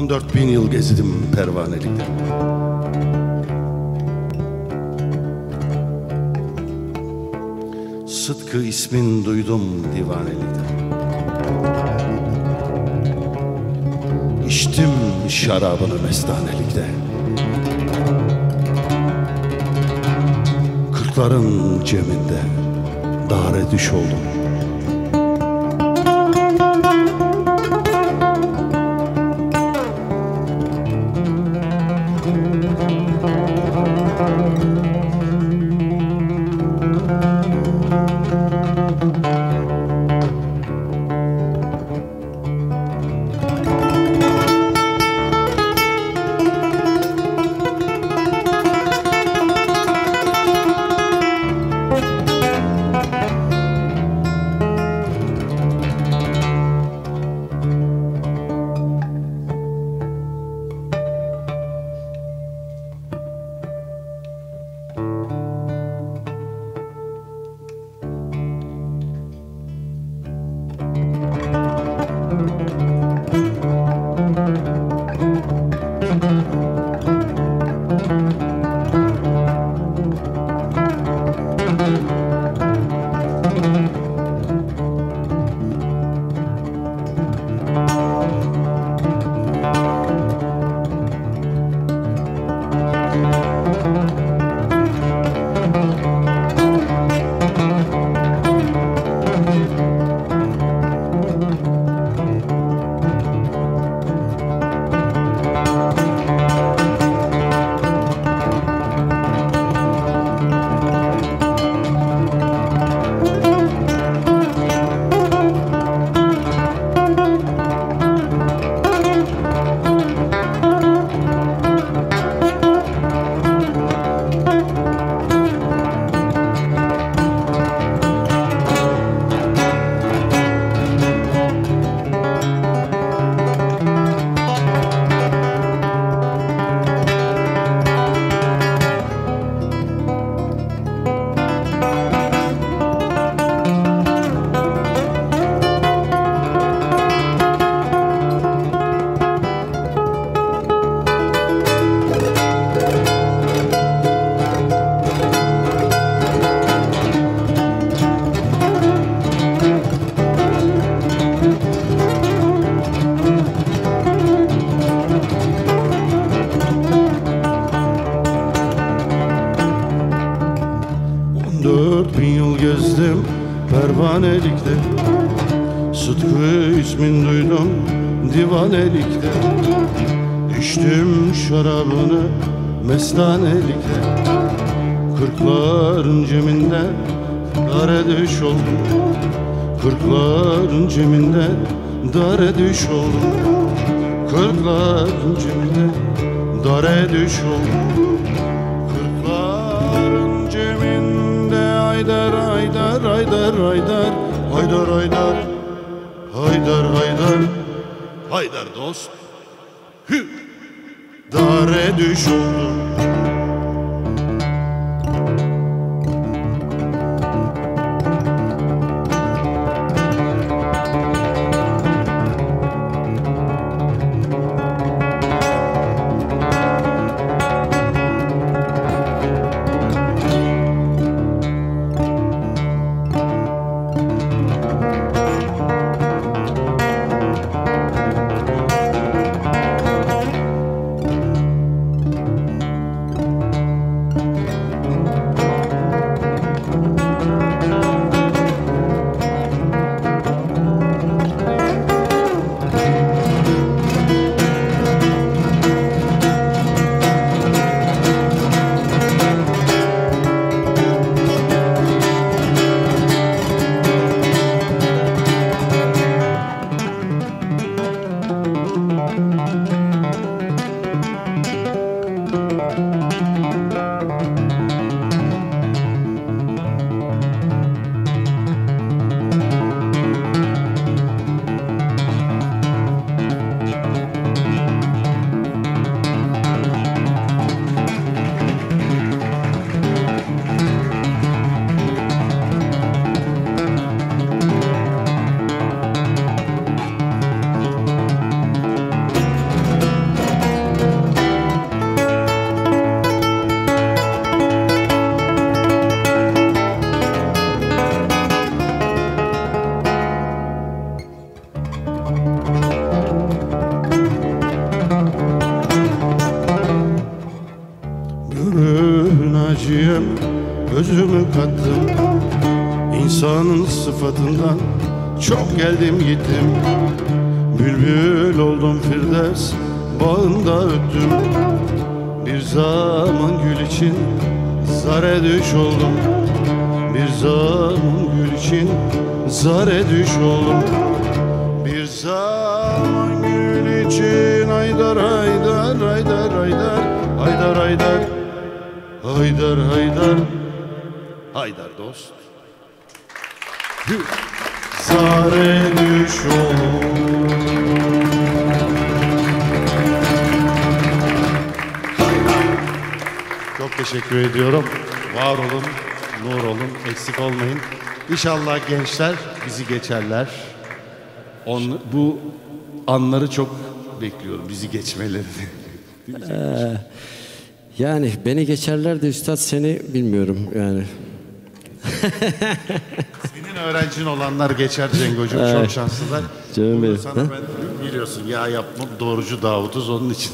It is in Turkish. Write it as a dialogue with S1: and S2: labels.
S1: 14 bin yıl gezdim pervanelikte. Sıtkı ismin duydum divanelikte. İçtim şarabını mestanelikte. Kırkların ceminde dare düş oldum. Dört bin yıl gezdim pervanelikte. Sıtkı ismin duydum divanelikte. İçtim şarabını mestanelikte. Kırkların ceminde dare düş oldum. Kırkların ceminde dare düş oldum. Kırkların ceminde dare düş oldum Haydar haydar haydar haydar. Haydar haydar. Haydar haydar. Haydar dost. Hü. Dare düş özümü kattım. İnsanın sıfatından çok geldim gittim. Bülbül oldum Firdevs bağında öttüm. Bir zaman gül için zare düş oldum. Bir zaman gül için zare düş oldum. Bir zaman Haydar haydar Haydar dost. Zare düş Çok teşekkür ediyorum. Var olun, nur olun, eksik olmayın. İnşallah gençler bizi geçerler. On, bu anları çok bekliyorum, bizi geçmelerini.
S2: Yani beni geçerler de üstad seni bilmiyorum yani.
S1: Senin öğrencin olanlar geçer Cengocuğum, çok şanslılar.
S2: Canım
S1: Bunu
S2: benim.
S1: sana ben biliyorsun ya yapma doğrucu Davut'uz onun için.